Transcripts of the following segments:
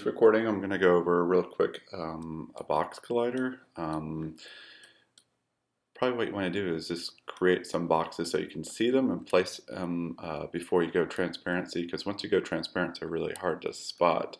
This recording, I'm going to go over real quick um, a box collider. Um, probably what you want to do is just create some boxes so you can see them and place them uh, before you go transparency because once you go transparent they're really hard to spot.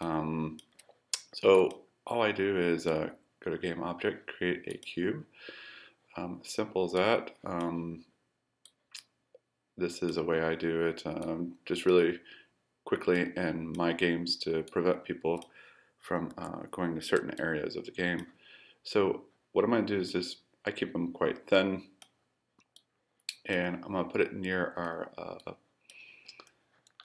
Um, so all I do is uh, go to game object, create a cube. Um, simple as that. Um, this is a way I do it. Um, just really quickly in my games to prevent people from uh, going to certain areas of the game. So what I'm going to do is just, I keep them quite thin and I'm going to put it near our uh,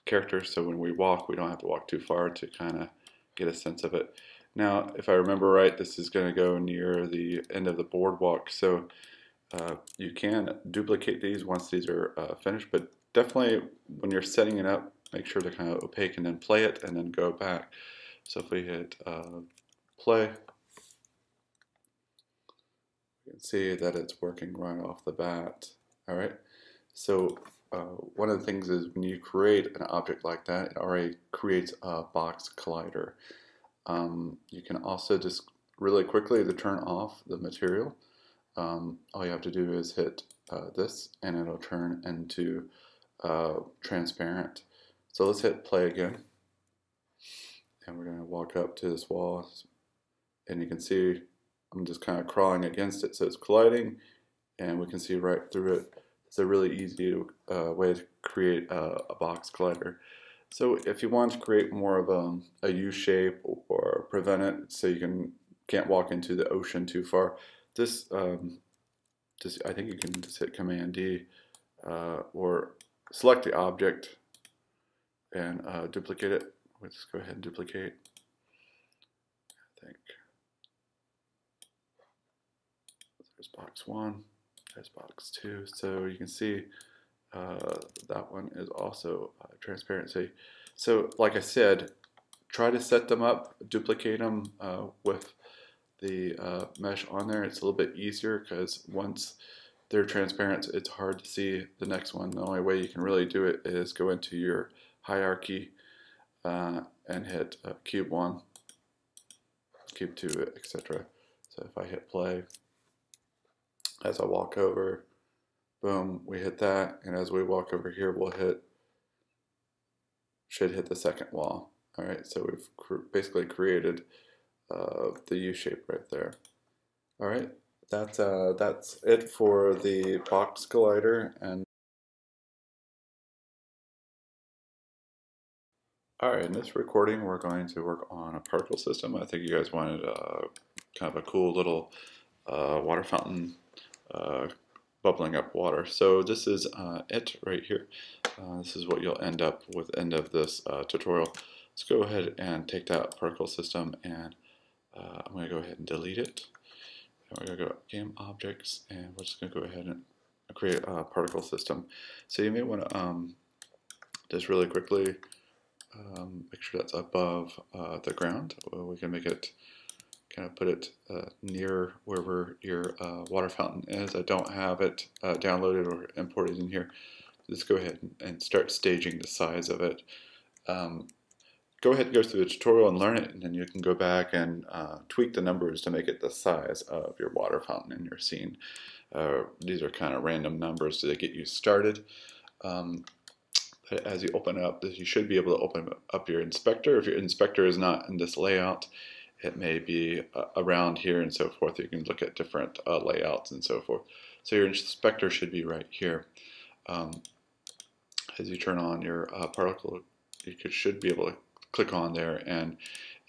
character so when we walk we don't have to walk too far to kind of get a sense of it. Now if I remember right this is going to go near the end of the boardwalk so uh, you can duplicate these once these are uh, finished but definitely when you're setting it up make sure they're kind of opaque and then play it and then go back. So if we hit uh, play, you can see that it's working right off the bat. All right. So uh, one of the things is when you create an object like that, it already creates a box collider. Um, you can also just really quickly to turn off the material. Um, all you have to do is hit uh, this and it'll turn into uh, transparent. So let's hit play again. And we're going to walk up to this wall. And you can see I'm just kind of crawling against it. So it's colliding and we can see right through it. It's a really easy uh, way to create a, a, box collider. So if you want to create more of a, a U shape or prevent it so you can can't walk into the ocean too far, this um, just I think you can just hit Command D uh, or select the object and uh, duplicate it. Let's go ahead and duplicate. I think there's box one, there's box two. So you can see uh, that one is also uh, transparency. So like I said, try to set them up, duplicate them uh, with the uh, mesh on there. It's a little bit easier because once they're transparent, it's hard to see the next one. The only way you can really do it is go into your hierarchy uh, and hit uh, cube 1, cube 2, etc. So if I hit play, as I walk over, boom, we hit that, and as we walk over here, we'll hit, should hit the second wall. All right, so we've cr basically created uh, the U shape right there. All right, that's uh, that's it for the box collider and. Alright, in this recording we're going to work on a particle system. I think you guys wanted uh, kind of a cool little uh, water fountain uh, bubbling up water. So this is uh, it right here. Uh, this is what you'll end up with end of this tutorial. Let's go ahead and take that particle system and I'm going to go ahead and delete it. And we're going to go game objects and we're just going to go ahead and create a particle system. So you may want to um, just really quickly um, make sure that's above uh, the ground. We can make it kind of put it uh, near wherever your uh, water fountain is. I don't have it uh, downloaded or imported in here. Let's go ahead and start staging the size of it. Um, go ahead and go through the tutorial and learn it, and then you can go back and uh, tweak the numbers to make it the size of your water fountain in your scene. Uh, these are kind of random numbers to get you started. Um, as you open up, you should be able to open up your inspector. If your inspector is not in this layout, it may be uh, around here and so forth. You can look at different uh, layouts and so forth. So your inspector should be right here. Um, as you turn on your uh, particle, you could, should be able to click on there and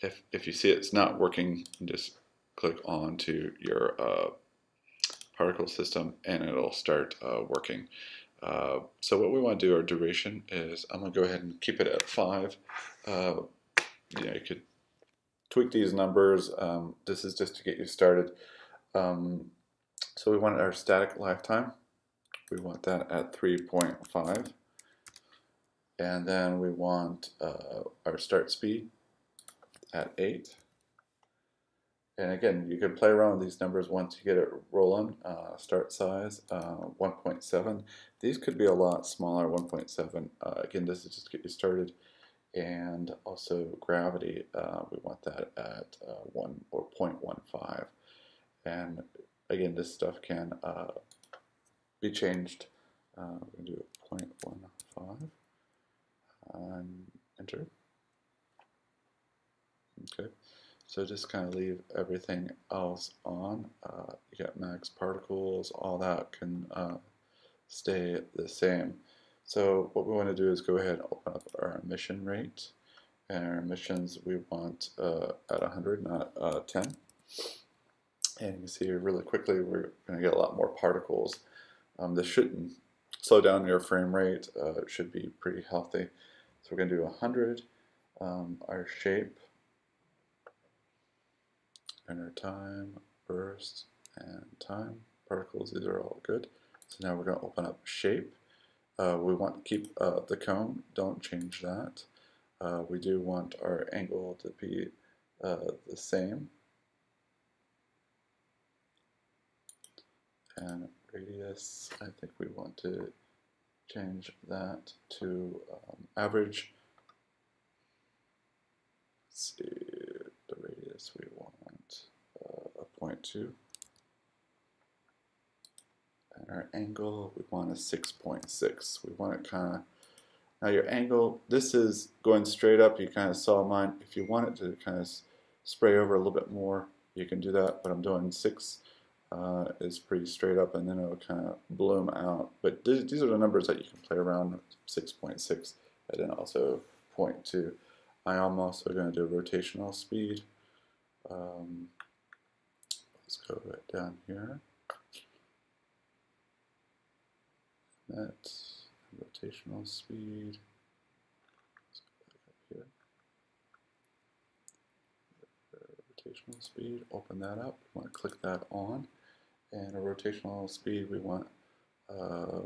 if, if you see it's not working, just click on to your uh, particle system and it'll start uh, working. Uh, so what we want to do, our duration is, I'm going to go ahead and keep it at 5. Uh, you, know, you could tweak these numbers. Um, this is just to get you started. Um, so we want our start lifetime. We want that at 3.5. And then we want uh, our start speed at 8. And again, you can play around with these numbers once you get it rolling. Uh, start size, uh, 1.7. These could be a lot smaller, 1.7. Uh, again, this is just to get you started. and also gravity, uh, we want that at uh, 1 or 0.15. And again, this stuff can uh, be changed. Uh, we're going to do 0.15 and enter. Okay, so just kind of leave everything else on. Uh, you got max particles, all that can uh, stay the same. So what we want to do is go ahead and open up our emission rate. And our emissions we want uh, at 100, not uh, 10. And you can see really quickly we're going to get a lot more particles. Um, this shouldn't slow down your frame rate. Uh, it should be pretty healthy. So we're going to do 100. Um, our shape and our time, burst, and time. Particles, these are all good. So now we're going to open up shape. Uh, we want to keep uh, the cone, don't change that. Uh, we do want our angle to be uh, the same. And radius, I think we want to change that to um, average. Let's see, the radius we want uh, a 0.2 and our angle, we want a 6.6. We want it kind of, now your angle, this is going straight up, you kind of saw mine. If you want it to kind of spray over a little bit more, you can do that, but I'm doing 6 uh, is pretty straight up and then it'll kind of bloom out. But th these are the numbers that you can play around with 6.6 and then also 0.2. I am also going to do rotational speed. Um, let's go right down here. Net rotational speed. Here. Rotational speed, open that up. We want to click that on. And a rotational speed, we want, uh,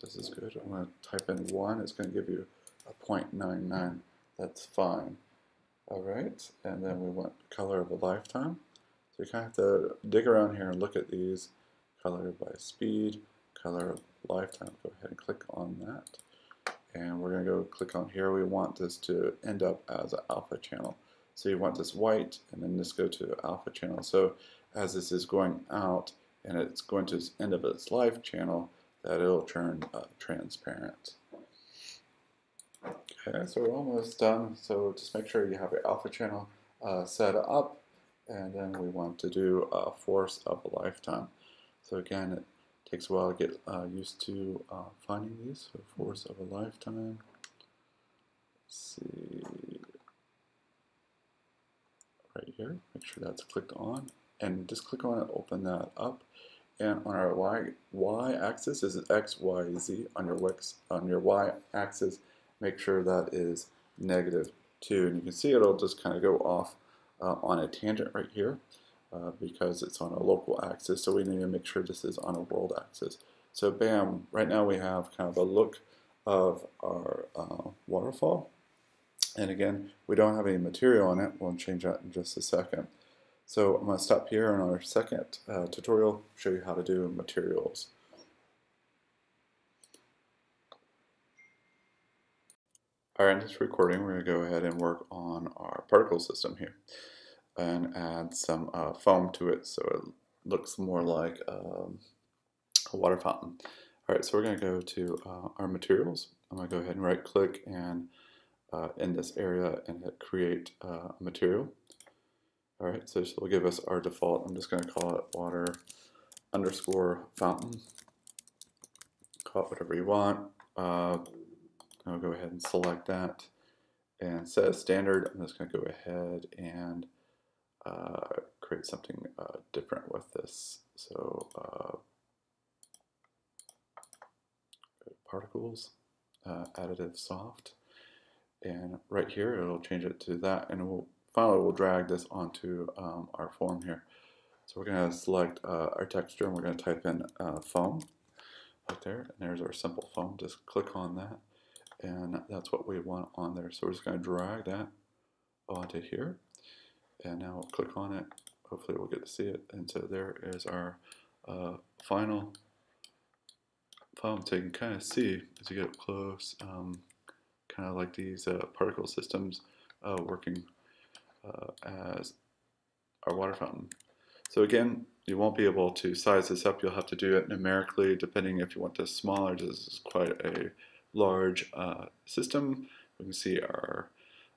this is good. I'm going to type in 1. It's going to give you a 0.99. That's fine. All right, and then we want color of a lifetime. So you kind of have to dig around here and look at these color by speed, color of lifetime. Go ahead and click on that. And we're going to go click on here. We want this to end up as an alpha channel. So you want this white and then this go to alpha channel. So as this is going out and it's going to end up its life channel, that it'll turn uh, transparent. Okay, so we're almost done. So just make sure you have your alpha channel uh, set up and then we want to do a force of a lifetime. So again, takes a while to get uh, used to uh, finding these. So force of a lifetime. Let's see. Right here, make sure that's clicked on. And just click on it, open that up. And on our y, y axis is x, y, z. On your, x, on your y axis, make sure that is negative 2. And you can see it'll just kind of go off uh, on a tangent right here. Uh, because it's on a local axis, so we need to make sure this is on a world axis. So bam, right now we have kind of a look of our uh, waterfall. And again, we don't have any material on it. We'll change that in just a second. So I'm going to stop here in our second uh, tutorial, show you how to do materials. Alright, in this recording, we're going to go ahead and work on our particle system here and add some uh, foam to it so it looks more like um, a water fountain. All right, so we're going to go to uh, our materials. I'm going to go ahead and right click and uh, in this area and hit create uh, material. All right, so this will give us our default. I'm just going to call it water underscore fountain. Call it whatever you want. Uh, I'll go ahead and select that and set a standard. I'm just going to go ahead and uh, create something uh, different with this. So uh, particles, uh, additive soft, and right here it'll change it to that, and we'll finally we'll drag this onto um, our form here. So we're going to select uh, our texture, and we're going to type in foam right there, and there's our simple foam. Just click on that, and that's what we want on there. So we're just going to drag that onto here and now we'll click on it hopefully we'll get to see it and so there is our uh, final foam so you can kind of see as you get up close um, kind of like these uh, particle systems uh, working uh, as our water fountain. So again, you won't be able to size this up. You'll have to do it numerically, depending if you want this smaller. This is quite a large uh, system. We can see our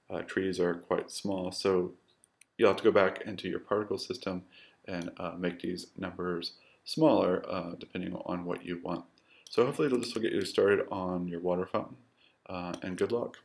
uh, trees are quite small, so you'll have to go back into your particle system and uh, make these numbers smaller uh, depending on what you want. So hopefully this will get you started on your water fountain, uh, and good luck.